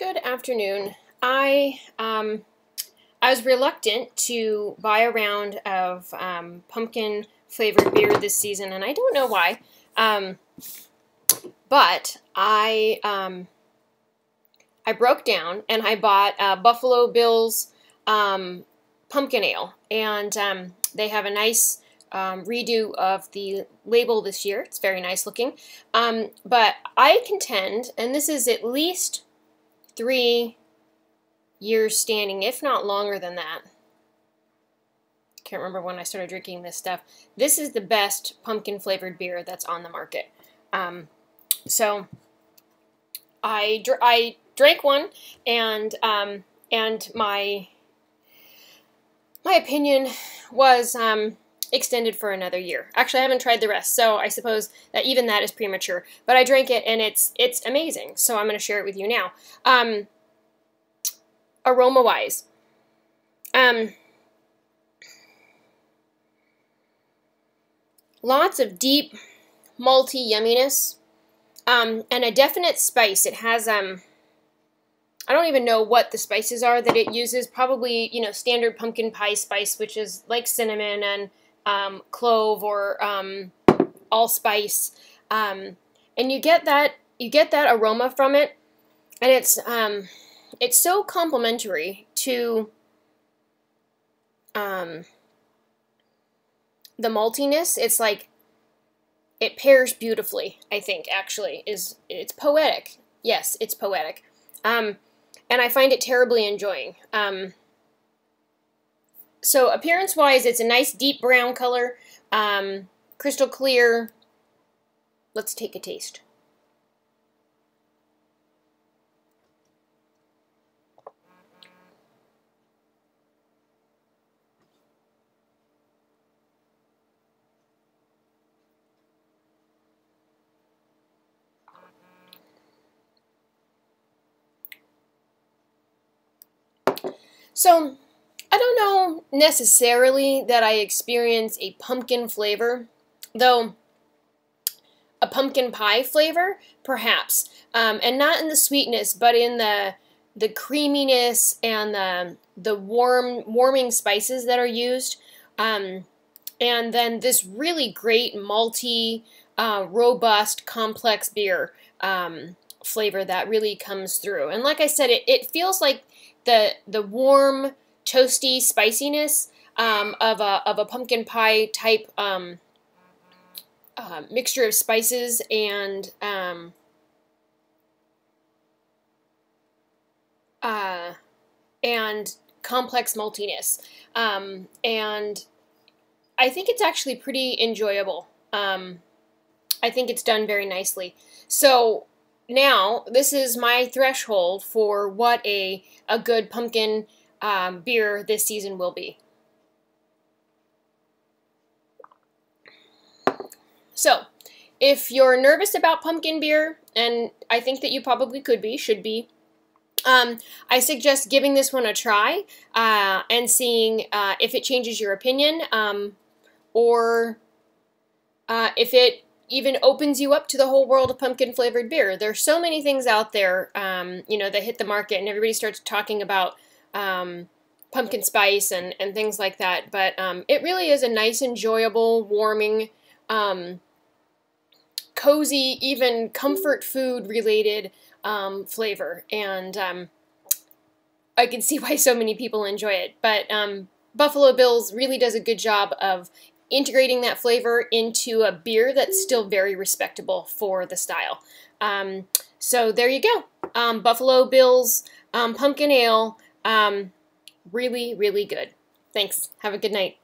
Good afternoon. I um, I was reluctant to buy a round of um, pumpkin flavored beer this season, and I don't know why. Um, but I um, I broke down and I bought uh, Buffalo Bills um, pumpkin ale, and um, they have a nice um, redo of the label this year. It's very nice looking. Um, but I contend, and this is at least three years standing, if not longer than that. Can't remember when I started drinking this stuff. This is the best pumpkin flavored beer that's on the market. Um, so I dr I drank one, and um, and my my opinion was um, extended for another year. Actually, I haven't tried the rest, so I suppose that even that is premature. But I drank it, and it's it's amazing. So I'm going to share it with you now. Um, aroma wise, um, lots of deep malty yumminess, um, and a definite spice. It has um. I don't even know what the spices are that it uses. Probably, you know, standard pumpkin pie spice, which is like cinnamon and um, clove or um, allspice, um, and you get that you get that aroma from it, and it's um, it's so complementary to um, the maltiness. It's like it pairs beautifully. I think actually is it's poetic. Yes, it's poetic, um, and I find it terribly enjoying. Um, so appearance-wise, it's a nice deep brown color, um, crystal clear. Let's take a taste. So I don't know necessarily that I experience a pumpkin flavor, though a pumpkin pie flavor, perhaps, um, and not in the sweetness, but in the the creaminess and the the warm warming spices that are used, um, and then this really great malty, uh, robust, complex beer um, flavor that really comes through. And like I said, it, it feels like the the warm toasty spiciness um, of, a, of a pumpkin pie type um, uh, mixture of spices and um, uh, and complex maltiness. Um, and I think it's actually pretty enjoyable. Um, I think it's done very nicely. So now this is my threshold for what a, a good pumpkin um, beer this season will be. So, if you're nervous about pumpkin beer, and I think that you probably could be, should be, um, I suggest giving this one a try uh, and seeing uh, if it changes your opinion um, or uh, if it even opens you up to the whole world of pumpkin flavored beer. There's so many things out there, um, you know, that hit the market and everybody starts talking about um, pumpkin spice and, and things like that. But um, it really is a nice, enjoyable, warming, um, cozy, even comfort food related um, flavor. And um, I can see why so many people enjoy it. But um, Buffalo Bills really does a good job of integrating that flavor into a beer that's still very respectable for the style. Um, so there you go. Um, Buffalo Bills um, Pumpkin Ale. Um, really, really good. Thanks. Have a good night.